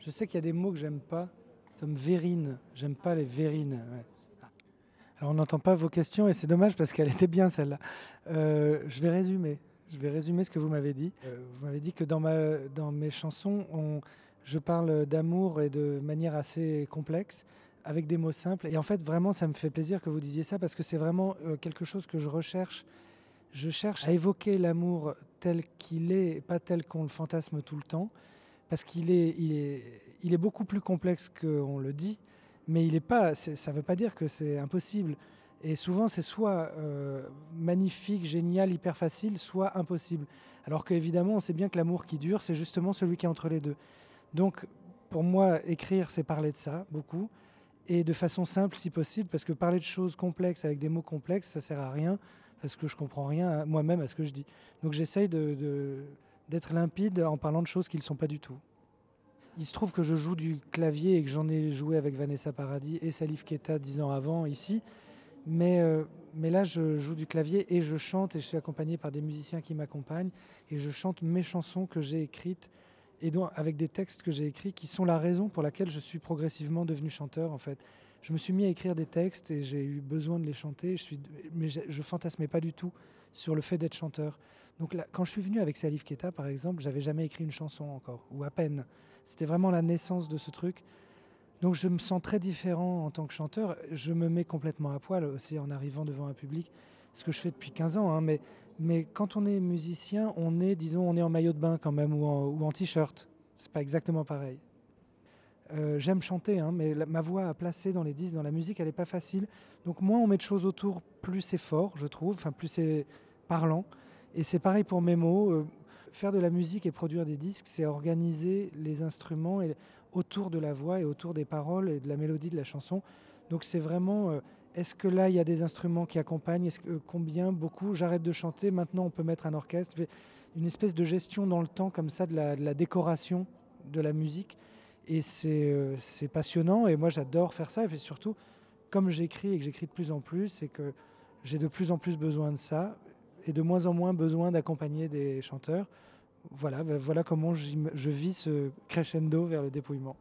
Je sais qu'il y a des mots que j'aime pas, comme vérine. J'aime pas les vérines. Alors on n'entend pas vos questions et c'est dommage parce qu'elle était bien celle-là. Euh, je vais résumer. Je vais résumer ce que vous m'avez dit. Euh, vous m'avez dit que dans, mes chansons, on, je parle d'amour et de manière assez complexe, avec des mots simples. Et en fait, vraiment, ça me fait plaisir que vous disiez ça parce que c'est vraiment euh, quelque chose que je recherche. Je cherche à évoquer l'amour tel qu'il est, et pas tel qu'on le fantasme tout le temps, parce qu'il est, beaucoup plus complexe qu'on le dit, mais il est pas. ça ne veut pas dire que c'est impossible. Et souvent, c'est soit euh, magnifique, génial, hyper facile, soit impossible. Alors qu'évidemment, on sait bien que l'amour qui dure, c'est justement celui qui est entre les deux. Donc, pour moi, écrire, c'est parler de ça, beaucoup, et de façon simple si possible, parce que parler de choses complexes avec des mots complexes, ça sert à rien, parce que je comprends rien moi-même à ce que je dis. Donc, j'essaye d'être limpide en parlant de choses qui ne sont pas du tout. Il se trouve que je joue du clavier et que j'en ai joué avec Vanessa Paradis et Salif Keita dix ans avant ici. Mais, euh, mais là, je joue du clavier et je chante et je suis accompagné par des musiciens qui m'accompagnent et je chante mes chansons que j'ai écrites et donc avec des textes que j'ai écrits qui sont la raison pour laquelle je suis progressivement devenu chanteur en fait. Je me suis mis à écrire des textes et j'ai eu besoin de les chanter, je suis, mais je, je fantasmais pas du tout sur le fait d'être chanteur. Donc là, quand je suis venu avec Salif Keita par exemple, j'avais jamais écrit une chanson encore, ou à peine. C'était vraiment la naissance de ce truc. Donc je me sens très différent en tant que chanteur. Je me mets complètement à poil aussi en arrivant devant un public, ce que je fais depuis 15 ans. Hein. mais, mais quand on est musicien, on est, disons, on est en maillot de bain quand même ou en, en t-shirt. C'est pas exactement pareil. Euh, j'aime chanter, hein, mais ma voix à placer dans les disques, dans la musique, elle n'est pas facile. Donc moins on met de choses autour, plus c'est fort, je trouve, plus c'est parlant. Et c'est pareil pour mes mots. Euh, faire de la musique et produire des disques, c'est organiser les instruments et autour de la voix et autour des paroles et de la mélodie de la chanson. Donc c'est vraiment, euh, est-ce que là il y a des instruments qui accompagnent? Est-ce Combien? Beaucoup J'arrête de chanter, maintenant on peut mettre un orchestre. Une espèce de gestion dans le temps comme ça de la décoration de la musique. Et euh, c'est passionnant et moi j'adore faire ça. Et puis surtout, comme j'écris et que j'écris de plus en plus, c'est que j'ai de plus en plus besoin de ça et de moins en moins besoin d'accompagner des chanteurs. Voilà, ben voilà comment je vis ce crescendo vers le dépouillement.